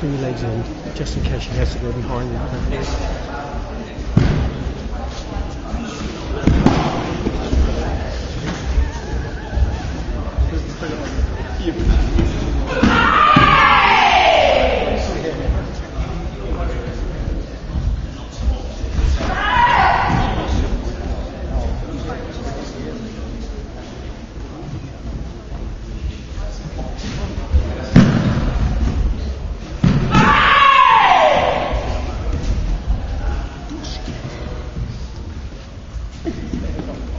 bring your legs in just in case she has to go behind you. Thank you. よかった。